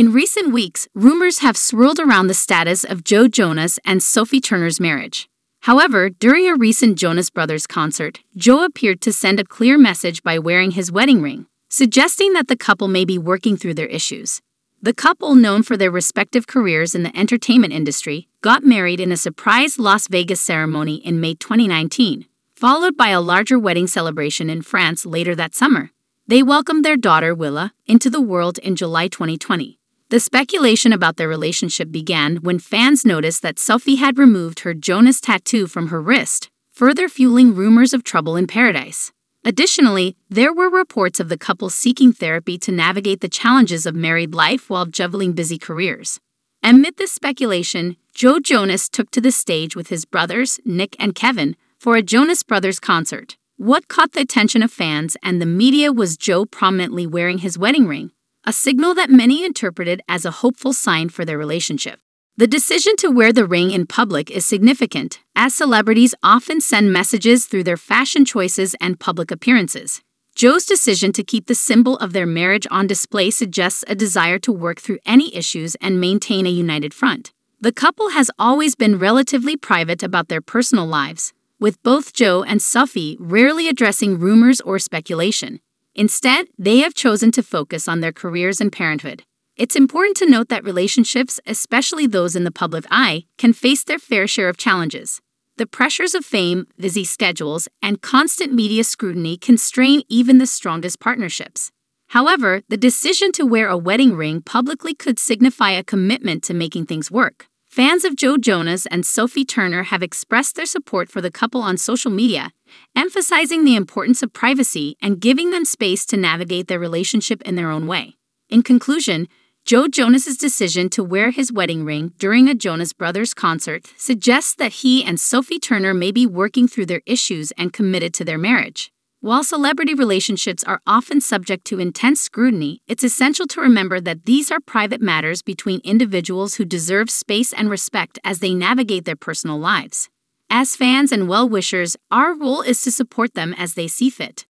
In recent weeks, rumors have swirled around the status of Joe Jonas and Sophie Turner's marriage. However, during a recent Jonas Brothers concert, Joe appeared to send a clear message by wearing his wedding ring, suggesting that the couple may be working through their issues. The couple, known for their respective careers in the entertainment industry, got married in a surprise Las Vegas ceremony in May 2019, followed by a larger wedding celebration in France later that summer. They welcomed their daughter, Willa, into the world in July 2020. The speculation about their relationship began when fans noticed that Sophie had removed her Jonas tattoo from her wrist, further fueling rumors of trouble in paradise. Additionally, there were reports of the couple seeking therapy to navigate the challenges of married life while juggling busy careers. Amid this speculation, Joe Jonas took to the stage with his brothers, Nick and Kevin, for a Jonas Brothers concert. What caught the attention of fans and the media was Joe prominently wearing his wedding ring, a signal that many interpreted as a hopeful sign for their relationship. The decision to wear the ring in public is significant, as celebrities often send messages through their fashion choices and public appearances. Joe's decision to keep the symbol of their marriage on display suggests a desire to work through any issues and maintain a united front. The couple has always been relatively private about their personal lives, with both Joe and Sophie rarely addressing rumors or speculation. Instead, they have chosen to focus on their careers and parenthood. It's important to note that relationships, especially those in the public eye, can face their fair share of challenges. The pressures of fame, busy schedules, and constant media scrutiny can strain even the strongest partnerships. However, the decision to wear a wedding ring publicly could signify a commitment to making things work. Fans of Joe Jonas and Sophie Turner have expressed their support for the couple on social media, emphasizing the importance of privacy and giving them space to navigate their relationship in their own way. In conclusion, Joe Jonas's decision to wear his wedding ring during a Jonas Brothers concert suggests that he and Sophie Turner may be working through their issues and committed to their marriage. While celebrity relationships are often subject to intense scrutiny, it's essential to remember that these are private matters between individuals who deserve space and respect as they navigate their personal lives. As fans and well wishers, our role is to support them as they see fit.